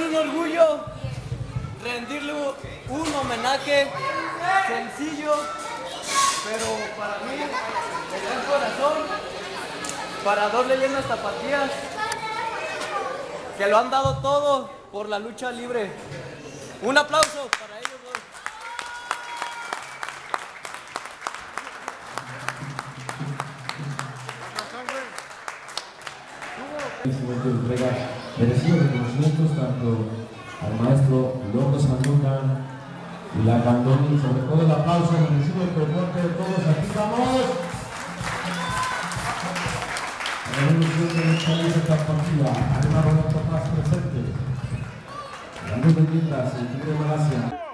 Es un orgullo rendirle un homenaje sencillo, pero para mí, de gran corazón, para dos leyendas tapatías que lo han dado todo por la lucha libre. Un aplauso para dos. Siguiente entrega merecidos reconocimientos tanto al maestro Loco Sandokan y la Candoni, sobre todo el aplauso por parte de todos. Aquí vamos. La evolución de esta esta partida, hay una ronda más presente. La luz de mientras, el de Malasia.